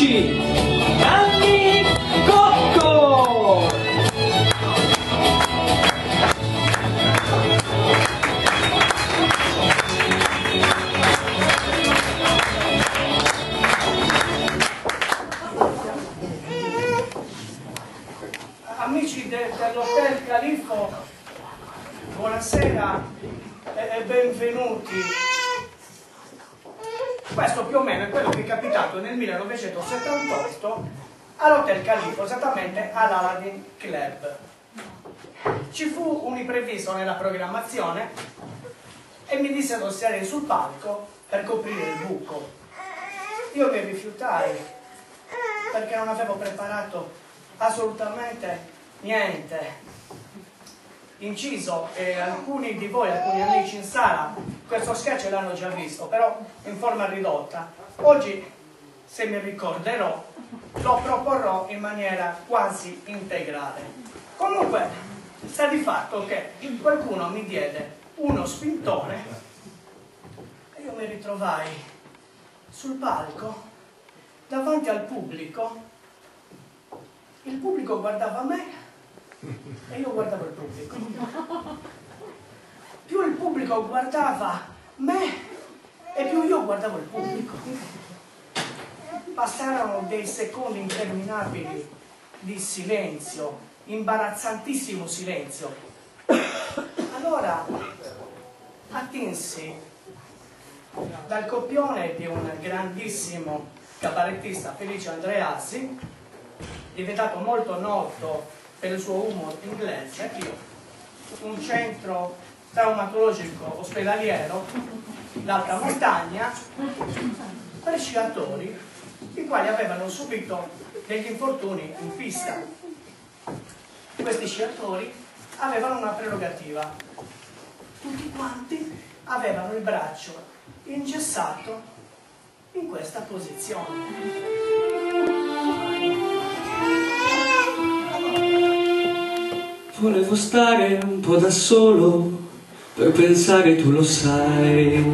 amici, Anni Cocco! Amici de- dell'Hotel Califfo, buonasera e, e benvenuti. Questo più o meno è quello che è capitato nel 1978 all'Hotel Califfo, esattamente all'Aladdin Club. Ci fu un imprevisto nella programmazione e mi dissero di stare sul palco per coprire il buco. Io mi rifiutai perché non avevo preparato assolutamente niente. Inciso, e alcuni di voi, alcuni amici in sala, questo sketch l'hanno già visto, però in forma ridotta. Oggi, se mi ricorderò, lo proporrò in maniera quasi integrale. Comunque, sta di fatto che qualcuno mi diede uno spintone e io mi ritrovai sul palco, davanti al pubblico, il pubblico guardava me e io guardavo il pubblico. Più il pubblico guardava me e più io guardavo il pubblico. Passarono dei secondi interminabili di silenzio, imbarazzantissimo silenzio. Allora attinsi dal copione di un grandissimo cabarettista Felice Andreazzi, diventato molto noto per il suo humor inglese, un centro traumatologico ospedaliero, l'alta montagna, per sciatori, i quali avevano subito degli infortuni in pista. Questi sciatori avevano una prerogativa, tutti quanti avevano il braccio ingessato in questa posizione. Volevo stare un po' da solo per pensare tu lo sai.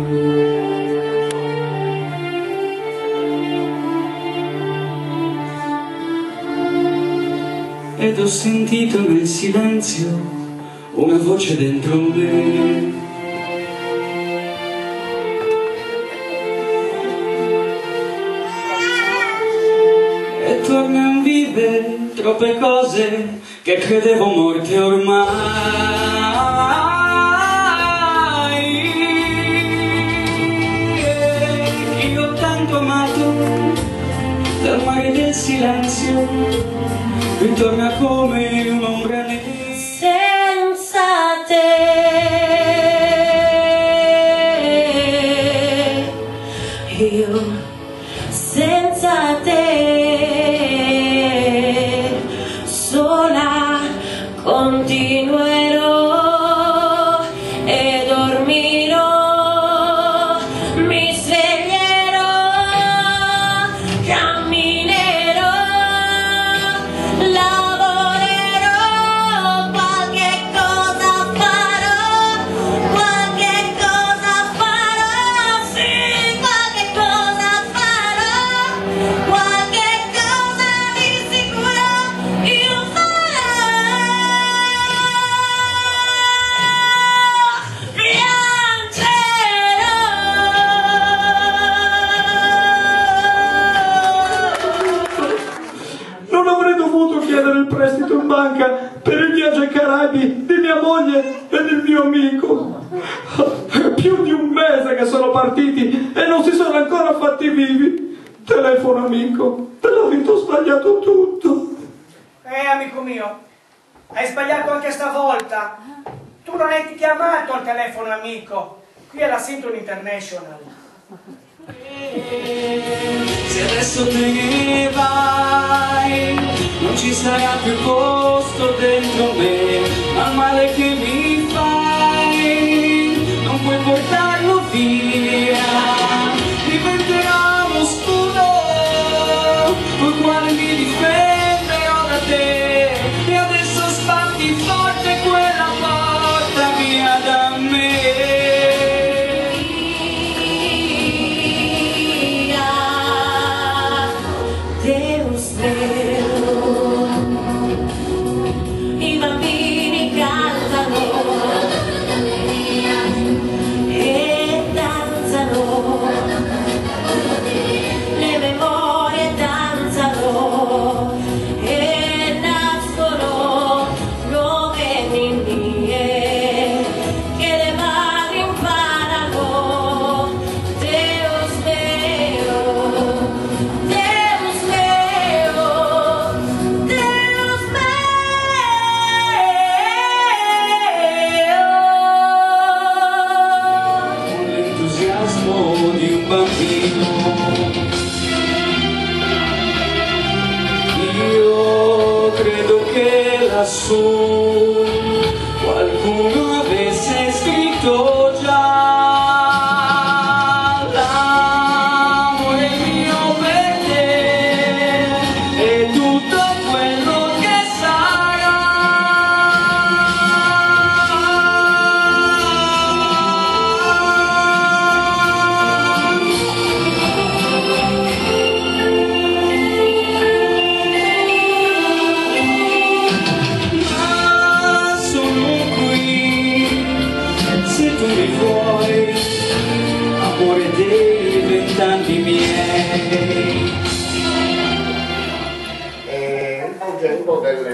Ed ho sentito nel silenzio una voce dentro me. E tornano vive troppe cose che credevo morte ormai. Io ho tanto amato dal mare del silenzio, ritorna come un'ombra nera. Moglie e del mio amico. È più di un mese che sono partiti e non si sono ancora fatti vivi. Telefono amico, te l'ho vinto sbagliato tutto. Eh, amico mio, hai sbagliato anche stavolta. Tu non hai chiamato al telefono amico. Qui è la Sinton International. Se adesso te ne vai, non ci sarà più posto dentro me,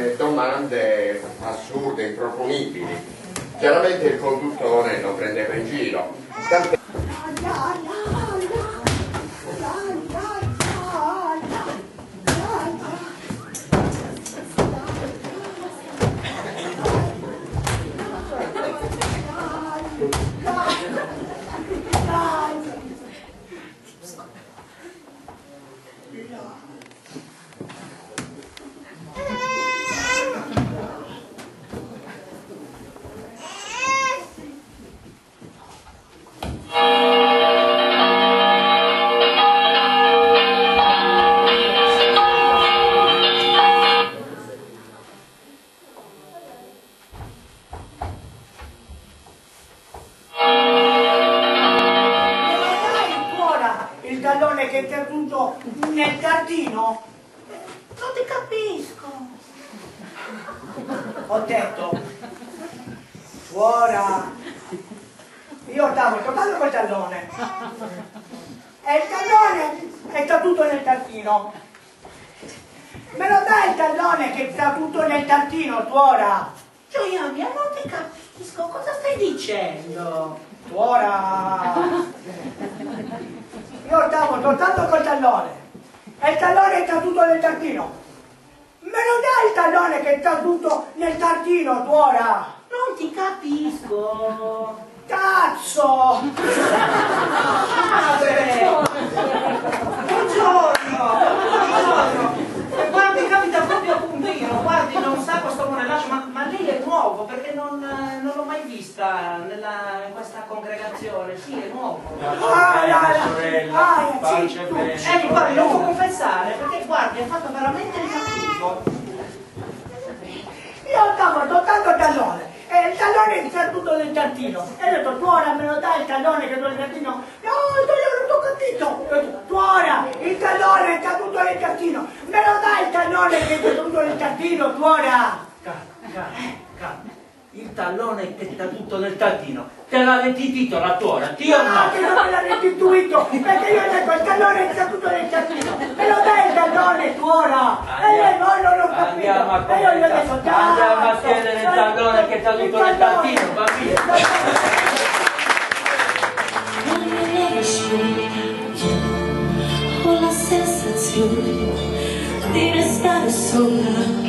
delle domande assurde, improponibili. Chiaramente il conduttore lo prendeva in giro. Fuora. Io stavo giocando col tallone. E il tallone è caduto nel tartino. Me lo dai il tallone che è caduto nel tartino, tuora? Gioia mia, non ti capisco, cosa stai dicendo? Tuora! Io stavo giocando col tallone e il tallone è caduto nel tartino. Me lo dai il tallone che è caduto nel tartino, tuora? Ti capisco. Cazzo! Padre! Buongiorno! Buongiorno! E guardi, capita proprio a puntino, guardi, non sa questo monellaggio, ma, ma lei è nuovo perché non, non l'ho mai vista nella- in questa congregazione, sì, è nuovo. Ah, la, la, ah, sì, tu. Eh, guardi, lo può confessare, perché guardi, ha fatto veramente il cattivo. Io stavo giocando il tallone e il tallone è caduto nel tartino. E ho detto, tuora, me lo dai il tallone che è caduto nel tartino? No, io non t'ho capito. Ho detto, tuora, il tallone è caduto nel tartino. Me lo dai il tallone che è caduto nel tartino, tuora? Calma, calma, calma. Il tallone che è caduto nel tartino. Te l'ha restituito la tuora, ti o No, no? che non me l'avete intuito, perché io ho detto il tallone è caduto nel tartino. Me lo dai il tallone, tuora? E lei non l'ho capito. Andiamo a. Andiamo a chiedere il tallone che è caduto nel tallone. tartino, bambino. Ho la sensazione di restare sola.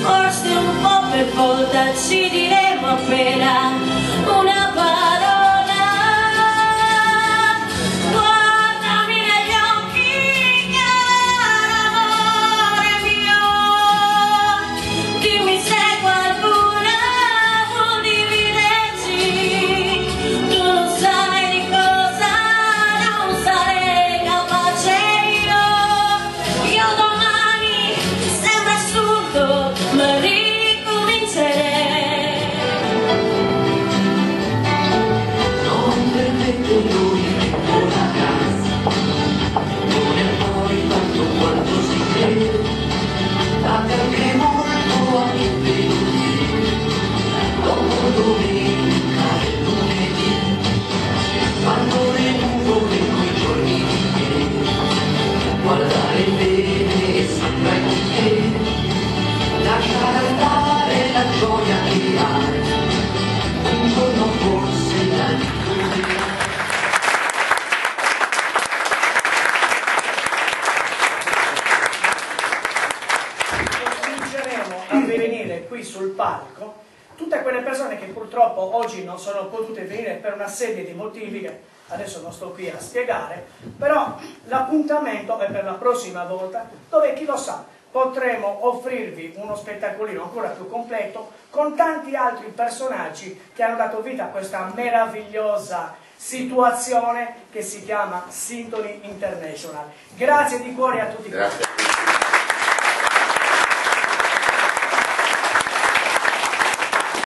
Forse un po' per volta ci diremo appena oggi non sono potute venire per una serie di motivi che adesso non sto qui a spiegare, però l'appuntamento è per la prossima volta dove chi lo sa potremo offrirvi uno spettacolino ancora più completo con tanti altri personaggi che hanno dato vita a questa meravigliosa situazione che si chiama Sintony International. Grazie di cuore a tutti. Grazie.